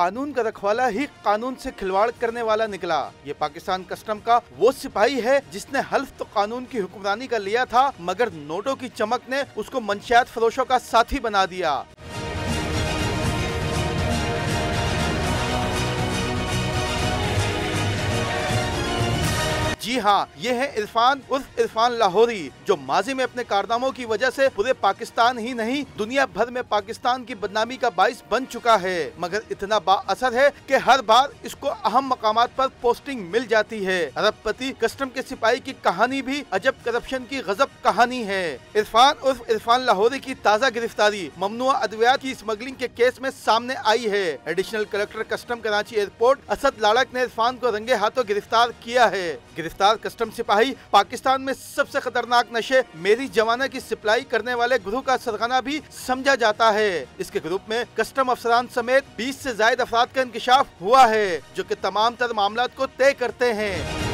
कानून का रखवाला ही कानून से खिलवाड़ करने वाला निकला। ये पाकिस्तान कस्टम का वो सिपाही है जिसने हल्फ तो कानून की हुक्मरानी का लिया था, मगर नोटों की चमक ने उसको मंशियात फरोशों का साथी बना दिया। जी हाँ ये है इरफान उर्फ़ इरफान लाहौरी, जो माजी में अपने कारनामों की वजह से पूरे पाकिस्तान ही नहीं, दुनिया भर में पाकिस्तान की बदनामी का बाइस बन चुका है। मगर इतना बाअसर है कि हर बार इसको अहम मकाम पर पोस्टिंग मिल जाती है। अरबपति कस्टम के सिपाही की कहानी भी अजब करप्शन की गजब कहानी है। इरफान उर्फ़ इरफान लाहौरी की ताज़ा गिरफ्तारी ममनुआ अद्वियात की स्मगलिंग के केस में सामने आई है। Additional collector custom Karachi airport Asad लाड़क ने इरफान को रंगे हाथों गिरफ़्तार किया है। गिरफ़्तार कस्टम सिपाही पाकिस्तान में सबसे खतरनाक नशे, मेरी जवाना की सप्लाई करने वाले गुरु का सरगना भी समझा जाता है। इसके ग्रुप में कस्टम अफसरान समेत बीस ऐसी ज़्यादा अफराद का इंकशाफ हुआ है, जो की तमाम तर मामला को तय करते हैं।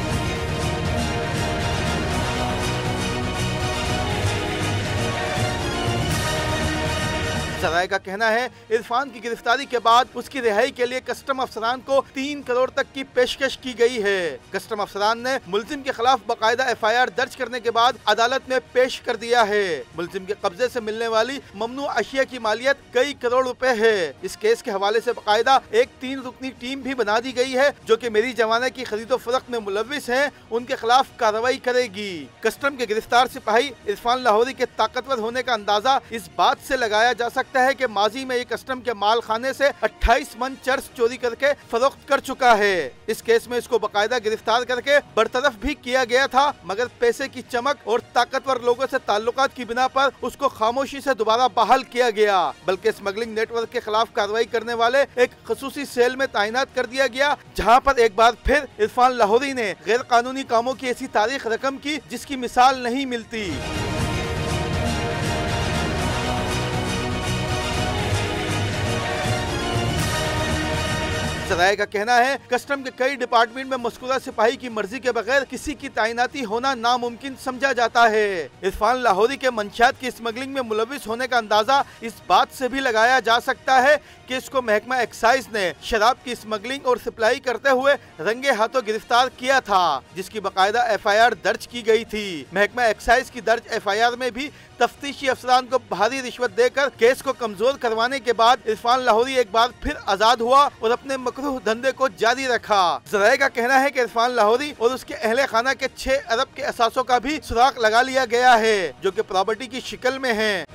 जराये का कहना है, इरफान की गिरफ्तारी के बाद उसकी रिहाई के लिए कस्टम अफसरान को तीन करोड़ तक की पेशकश की गई है। कस्टम अफसरान ने मुलजिम के खिलाफ बाकायदा एफ़ आई आर दर्ज करने के बाद अदालत में पेश कर दिया है। मुलजिम के कब्जे ऐसी मिलने वाली ममनू अशिया की मालियत कई करोड़ रूपए है। इस केस के हवाले ऐसी बाकायदा एक तीन रुकनी टीम भी बना दी गई है, जो की मेरी जमाना की खरीदो फरोख्त में मुलविस है, उनके खिलाफ कार्रवाई करेगी। कस्टम के गिरफ़्तार सिपाही इरफान लाहौरी के ताकतवर होने का अंदाज़ा इस बात ऐसी लगाया जा सकता सकता है कि माजी में एक कस्टम के माल खाने से 28 मन चर्च चोरी करके फरोख्त कर चुका है। इस केस में इसको बकायदा गिरफ़्तार करके बरतरफ भी किया गया था, मगर पैसे की चमक और ताकतवर लोगों से ताल्लुकात की बिना पर उसको खामोशी से दोबारा बहाल किया गया। बल्कि स्मगलिंग नेटवर्क के खिलाफ कार्रवाई करने वाले एक खसूसी सेल में तैनात कर दिया गया, जहाँ पर एक बार फिर इरफान लाहौरी ने गैर कानूनी कामों की ऐसी तारीख रकम की, जिसकी मिसाल नहीं मिलती। जराये का कहना है, कस्टम के कई डिपार्टमेंट में मस्कुरा सिपाही की मर्ज़ी के बगैर किसी की तैनाती होना नामुमकिन समझा जाता है। इरफान लाहौरी के मंशियात की स्मगलिंग में मुलविस होने का अंदाज़ा इस बात से भी लगाया जा सकता है कि इसको महकमा एक्साइज ने शराब की स्मगलिंग और सप्लाई करते हुए रंगे हाथों गिरफ़्तार किया था, जिसकी बाकायदा एफ़ आई आर दर्ज की गई थी। महकमा एक्साइज की दर्ज एफ़ आई आर में भी तफ्तीशी अफसरान को भारी रिश्वत देकर केस को कमज़ोर करवाने के बाद इरफान लाहौरी एक बार फिर आज़ाद हुआ और अपने मकरूह धंधे को जारी रखा। जराये का कहना है की इरफान लाहौरी और उसके अहले खाना के छह अरब के असासों का भी सुराख लगा लिया गया है, जो की प्रॉपर्टी की शिकल में है।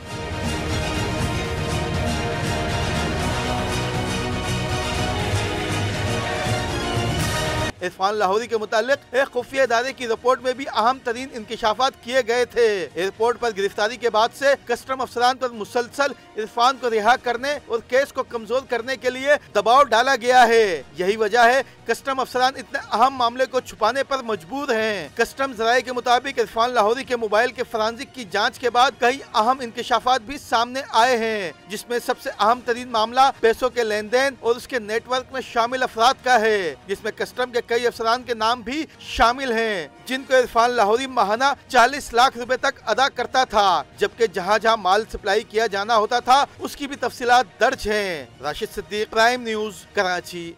इरफान लाहौरी के मुतालिक एक खुफिया इदारे की रिपोर्ट में भी अहम तरीन इंकशाफात किए गए थे। एयरपोर्ट पर गिरफ्तारी के बाद से कस्टम अफसरान पर मुसलसल इरफान को रिहा करने और केस को कमज़ोर करने के लिए दबाव डाला गया है। यही वजह है, कस्टम अफसरान इतने अहम मामले को छुपाने पर मजबूर हैं। कस्टम जराये के मुताबिक इरफान लाहौरी के मोबाइल के फरानजिक की जाँच के बाद कई अहम इंकशाफात भी सामने आए हैं, जिसमें सबसे अहम तरीन मामला पैसों के लेन देन और उसके नेटवर्क में शामिल अफराद का है, जिसमें कस्टम के कई अफसरान के नाम भी शामिल हैं, जिनको इरफान लाहौरी महाना 40 लाख रुपए तक अदा करता था, जबकि जहाँ जहाँ माल सप्लाई किया जाना होता था, उसकी भी तफसीलात दर्ज है। Rashid Siddiq prime news, Karachi.